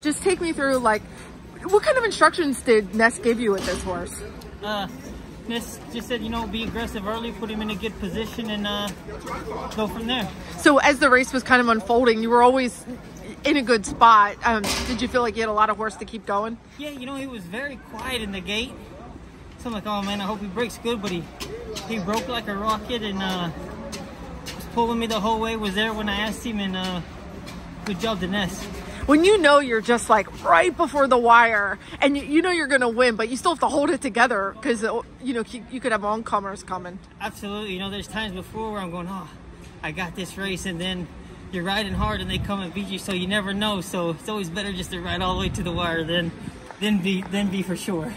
Just take me through like, what kind of instructions did Ness give you with this horse? Uh, Ness just said, you know, be aggressive early, put him in a good position, and uh, go from there. So as the race was kind of unfolding, you were always in a good spot. Um, did you feel like you had a lot of horse to keep going? Yeah, you know, he was very quiet in the gate. So I'm like, oh man, I hope he breaks good, but he he broke like a rocket and uh, was pulling me the whole way. Was there when I asked him, and uh, good job to Ness when you know you're just like right before the wire and you, you know you're going to win, but you still have to hold it together because, uh, you know, you could have oncomers coming. Absolutely. You know, there's times before where I'm going, oh, I got this race. And then you're riding hard and they come and beat you. So you never know. So it's always better just to ride all the way to the wire than, than, be, than be for sure.